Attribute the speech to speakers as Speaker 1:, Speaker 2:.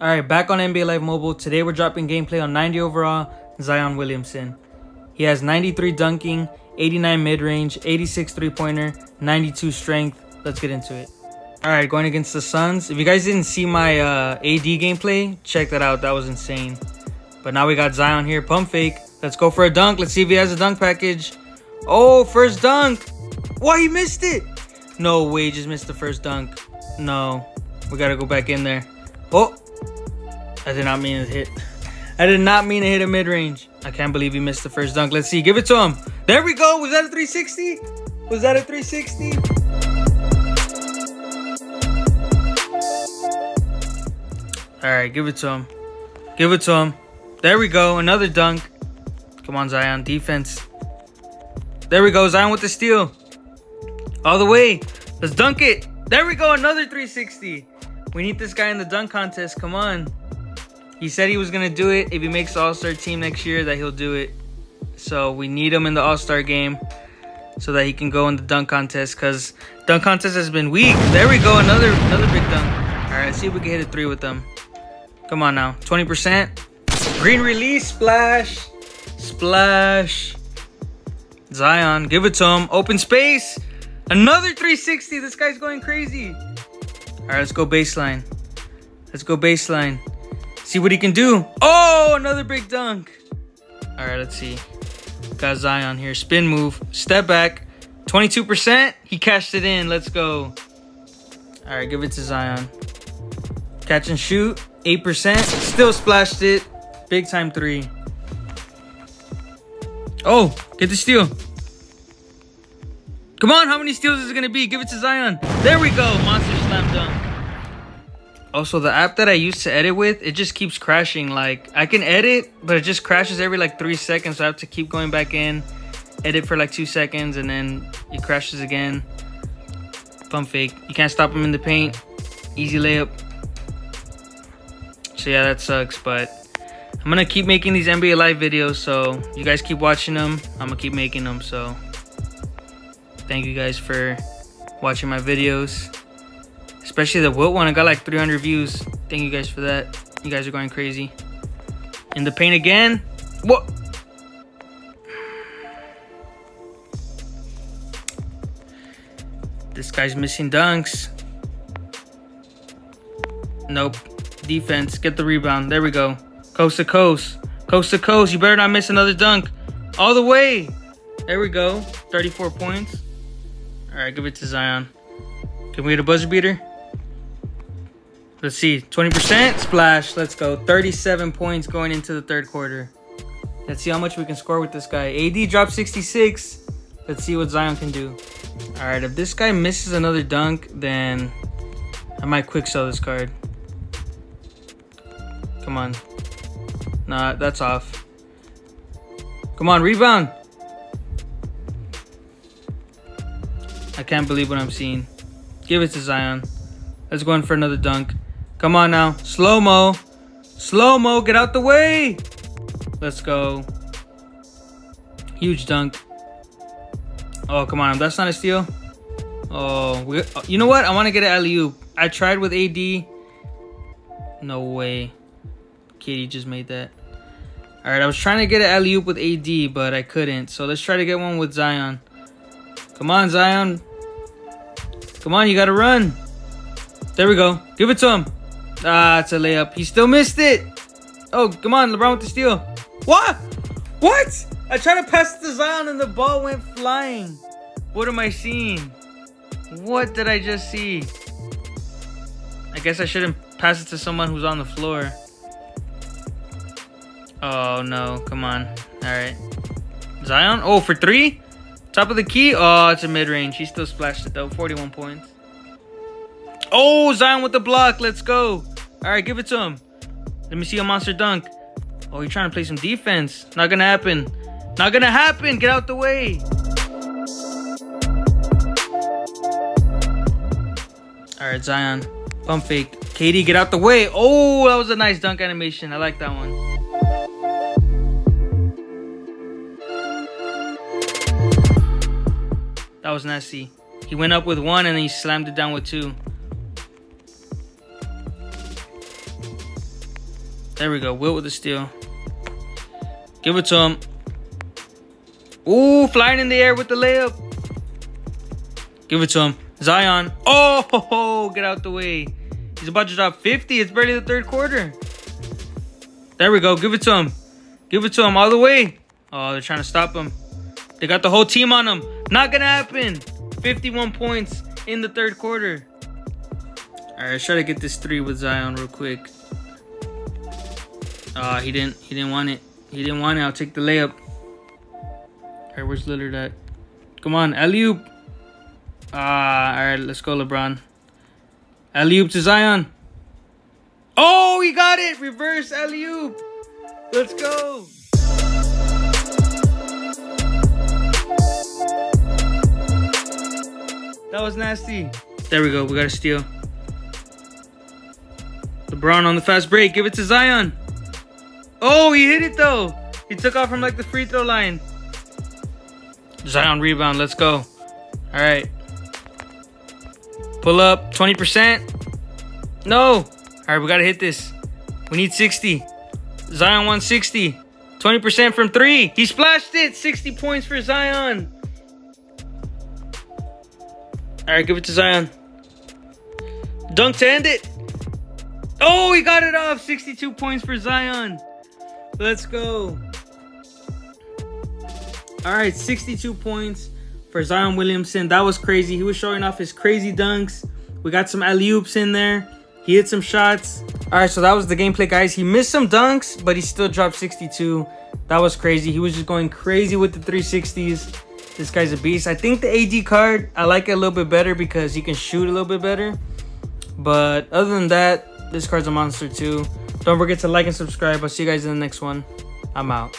Speaker 1: All right, back on NBA Live Mobile. Today we're dropping gameplay on 90 overall Zion Williamson. He has 93 dunking, 89 mid-range, 86 three-pointer, 92 strength. Let's get into it. All right, going against the Suns. If you guys didn't see my uh, AD gameplay, check that out. That was insane. But now we got Zion here. Pump fake. Let's go for a dunk. Let's see if he has a dunk package. Oh, first dunk. Why he missed it? No way, just missed the first dunk. No. We got to go back in there. Oh. I did not mean to hit. I did not mean to hit a mid-range. I can't believe he missed the first dunk. Let's see. Give it to him. There we go. Was that a 360? Was that a 360? All right, give it to him. Give it to him. There we go. Another dunk. Come on, Zion. Defense. There we go. Zion with the steal. All the way. Let's dunk it. There we go. Another 360. We need this guy in the dunk contest. Come on. He said he was going to do it. If he makes the All-Star team next year, that he'll do it. So we need him in the All-Star game so that he can go in the dunk contest because dunk contest has been weak. There we go. Another another big dunk. All right, see if we can hit a three with them. Come on now. 20%. Green release. Splash. Splash. Zion. Give it to him. Open space. Another 360. This guy's going crazy. All right, let's go baseline. Let's go baseline. See what he can do. Oh, another big dunk. All right, let's see. Got Zion here. Spin move. Step back. 22%. He cashed it in. Let's go. All right, give it to Zion. Catch and shoot. 8%. Still splashed it. Big time three. Oh, get the steal. Come on, how many steals is it going to be? Give it to Zion. There we go. Monster slam dunk. Also, the app that I used to edit with, it just keeps crashing. Like, I can edit, but it just crashes every like three seconds. So I have to keep going back in, edit for like two seconds, and then it crashes again. Pump fake. You can't stop him in the paint. Easy layup. So yeah, that sucks, but I'm gonna keep making these NBA Live videos, so you guys keep watching them. I'm gonna keep making them, so thank you guys for watching my videos. Especially the Wilt one, I got like 300 views. Thank you guys for that. You guys are going crazy. In the paint again. What? This guy's missing dunks. Nope. Defense. Get the rebound. There we go. Coast to coast. Coast to coast. You better not miss another dunk. All the way. There we go. 34 points. All right, give it to Zion. Can we get a buzzer beater? Let's see. 20% splash. Let's go. 37 points going into the third quarter. Let's see how much we can score with this guy. AD dropped 66. Let's see what Zion can do. All right, if this guy misses another dunk, then I might quick sell this card. Come on. Nah, that's off. Come on, rebound. I can't believe what I'm seeing. Give it to Zion. Let's go in for another dunk. Come on now. Slow-mo. Slow-mo. Get out the way. Let's go. Huge dunk. Oh, come on. That's not a steal. Oh, we, you know what? I want to get an alley-oop. I tried with AD. No way. KD just made that. All right, I was trying to get an alley-oop with AD, but I couldn't. So let's try to get one with Zion. Come on, Zion. Come on, you got to run. There we go. Give it to him. Ah, it's a layup. He still missed it. Oh, come on, LeBron with the steal. What? What? I tried to pass to Zion and the ball went flying. What am I seeing? What did I just see? I guess I shouldn't pass it to someone who's on the floor. Oh, no. Come on. All right. Zion? Oh, for three? Top of the key? Oh, it's a mid-range. He still splashed it, though. 41 points. Oh, Zion with the block. Let's go. All right, give it to him. Let me see a monster dunk. Oh, you're trying to play some defense. Not gonna happen. Not gonna happen. Get out the way. All right, Zion. Pump fake. KD, get out the way. Oh, that was a nice dunk animation. I like that one. That was nasty. He went up with one and then he slammed it down with two. There we go. Wilt with the steal. Give it to him. Ooh, flying in the air with the layup. Give it to him. Zion. Oh, ho, ho, get out the way. He's about to drop 50. It's barely the third quarter. There we go. Give it to him. Give it to him all the way. Oh, they're trying to stop him. They got the whole team on him. Not going to happen. 51 points in the third quarter. All right, try to get this three with Zion real quick. Uh, he didn't. He didn't want it. He didn't want it. I'll take the layup. All right, where's Lillard at? Come on, alley Ah, uh, all right, let's go, LeBron. alley to Zion. Oh, he got it. Reverse alley Let's go. That was nasty. There we go. We got a steal. LeBron on the fast break. Give it to Zion. Oh, he hit it though. He took off from like the free throw line. Zion rebound. Let's go. All right. Pull up 20%. No. All right, we got to hit this. We need 60. Zion 160. 20% from three. He splashed it. 60 points for Zion. All right, give it to Zion. Dunk to end it. Oh, he got it off. 62 points for Zion. Let's go. All right, 62 points for Zion Williamson. That was crazy. He was showing off his crazy dunks. We got some alley-oops in there. He hit some shots. All right, so that was the gameplay, guys. He missed some dunks, but he still dropped 62. That was crazy. He was just going crazy with the 360s. This guy's a beast. I think the AD card, I like it a little bit better because he can shoot a little bit better. But other than that, this card's a monster too. Don't forget to like and subscribe. I'll see you guys in the next one. I'm out.